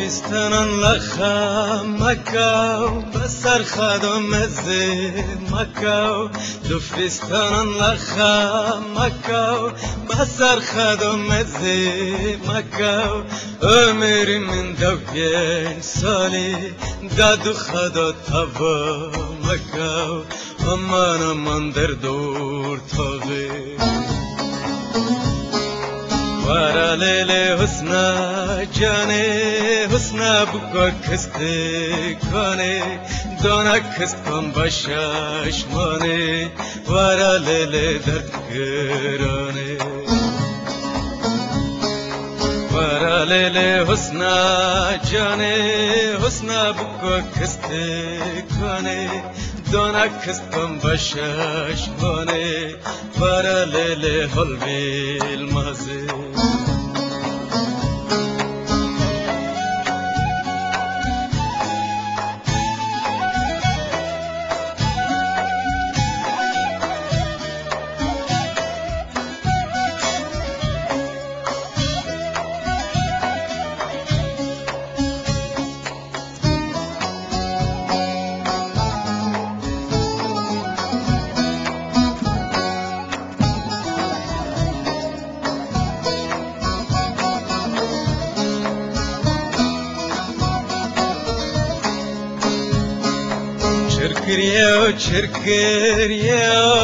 پیستنان لخم مکاو بسر خدا مزه مکاو دو پیستنان لخم مکاو بسر خدا مزه مکاو عمری من دو سالی دادو خدا تبا مکاو امان من در دور تاغی tağı Paralele husna cane husna buka kıstı kane Dona kıstım başaş mane Paralele dert kırane. Paralele husna cane husna buka kıstı kane Dona kıstım başaş mane Paralele bilmazı Çırkırıyor çırkırıyor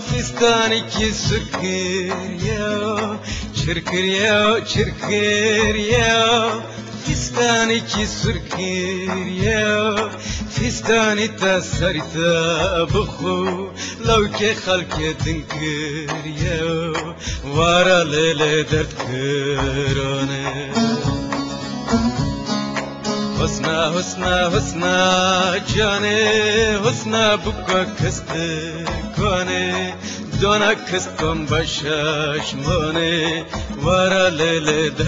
Fistan iki sürkürüyor Çırkırıyor çırkırıyor Fistan iki sürkürüyor Fistani ta sarita buxu Lavke halke dinkırıyor Vara lele dert kırane Husna husna husna cane. Husna buka kıstı kone. Dona kıstım başaş mone Vara lele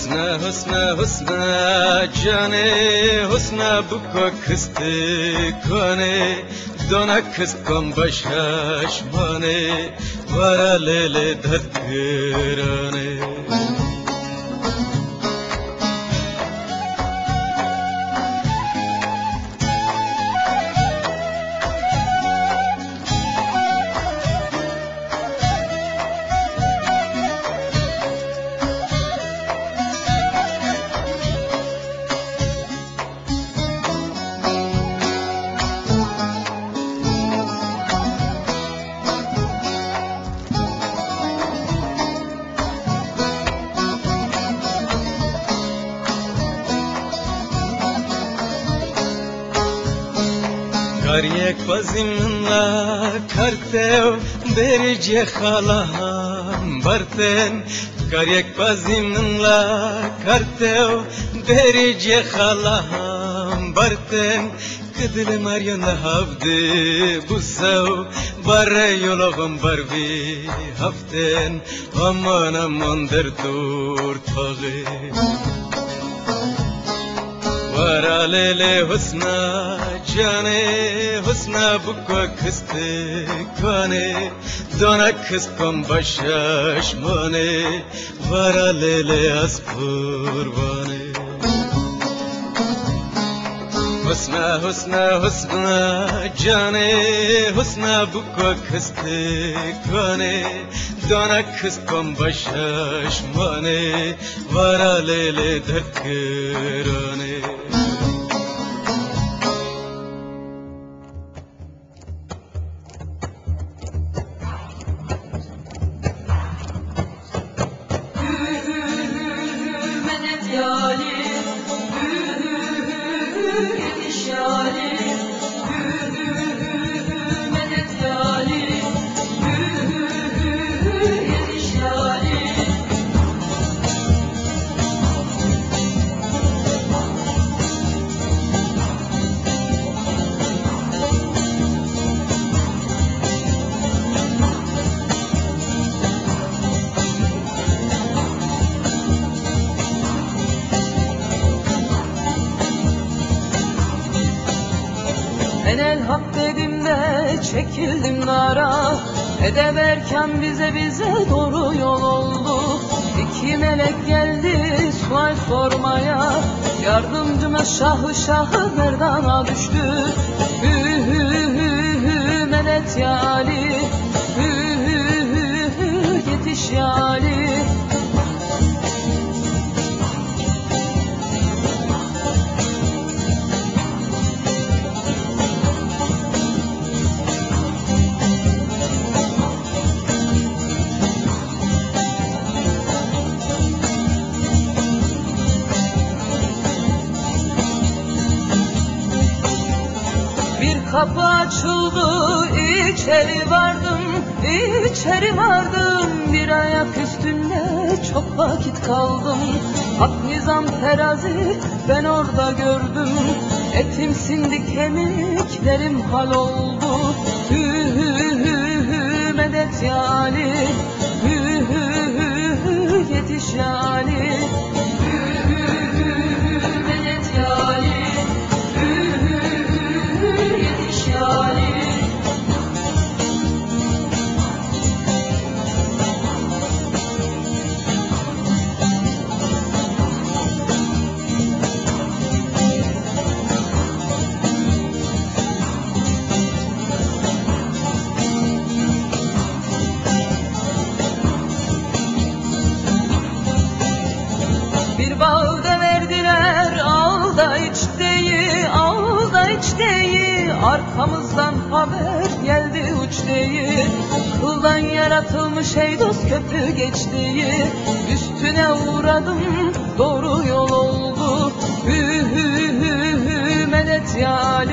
Husna husna husna cane husna buka kıstı kone Dona kıstım başaş mone Vara lele dert kırane Karyek bazimla kartev derece halam barten Karyek bazimla kartev derece halam barten Kıdıl Maryana havdi bu sev Barre yolağım barvi haften. Aman aman derdur tağı Paralele husna cane husna buka kıstı kane Dona kıstım başaş mane Paralele az kurbane Husna husna husna cane husna buka kıstı kane Dona kıstım başaş mane Paralele dert kırane medet Ben el hak dedim de çekildim nara? Edeverken bize bize doğru yol oldu. İki melek geldi sual sormaya. Yardımcımız şahı şahı merdana düştü. Hü hü hü hü medet ya Ali kapı açıldı, içeri vardım, içeri vardım. Bir ayak üstünde çok vakit kaldım. Hak nizam terazi ben orada gördüm. Etim sindi kemiklerim hal oldu. Hü hü hü hü medet ya Ali. Hü hü hü hü yetiş ya deyi Arkamızdan haber geldi uç deyi Kıldan yaratılmış ey dost köprü geçtiği Üstüne uğradım doğru yol oldu. Hü hü hü hü medet ya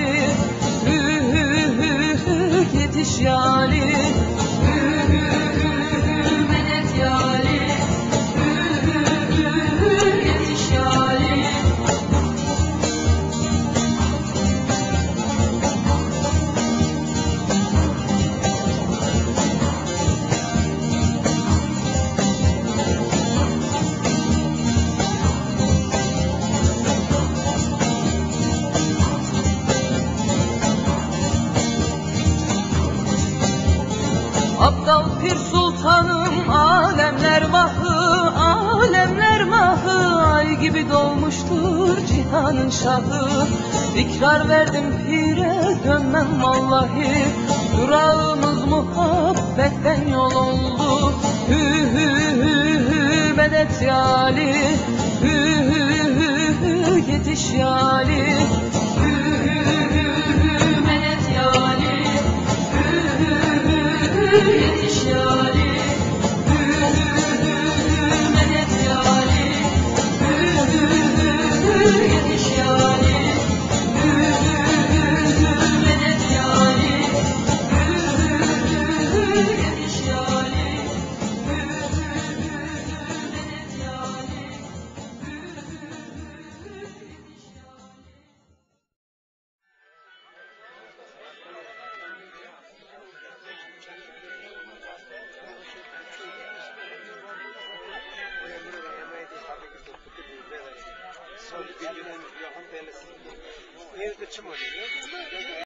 doğmuştur cihanın şahı. İkrar verdim pire dönmem vallahi. Durağımız muhabbetten yol oldu. Hü hü hü hü medet ya Ali Hü hü hü hü yetiş ya Ali Hü hü hü hü medet ya Ali Yetiş ya Ali Medet